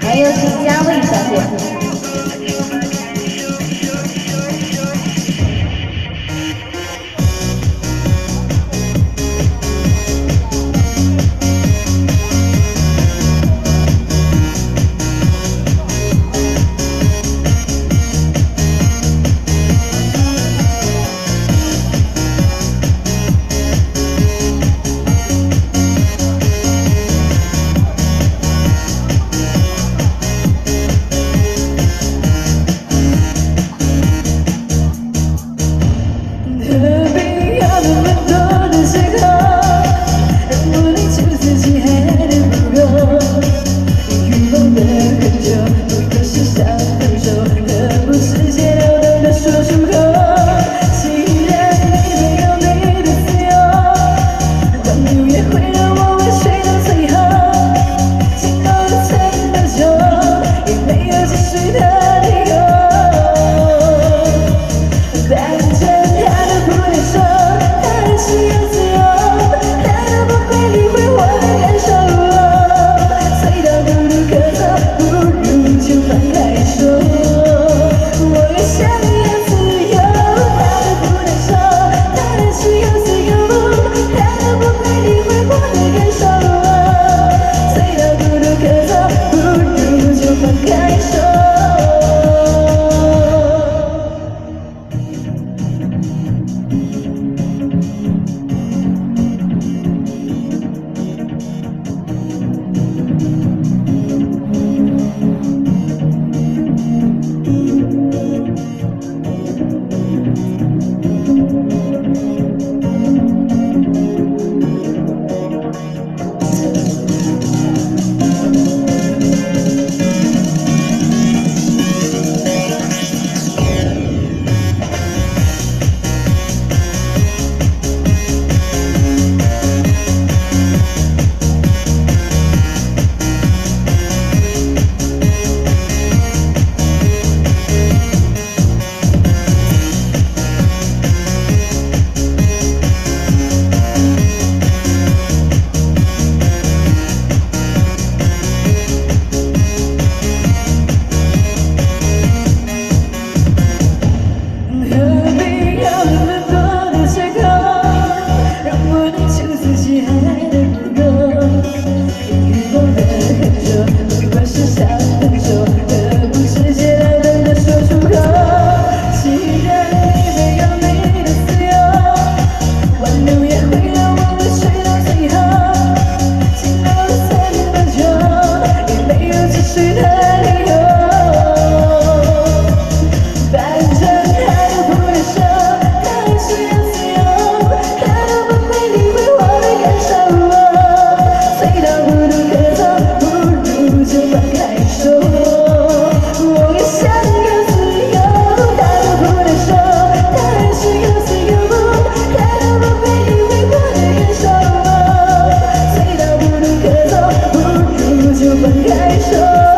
还有请嘉慧小姐。dedication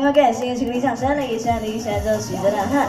朋友，感谢这个理想山的一山的一山，就是徐真的哈。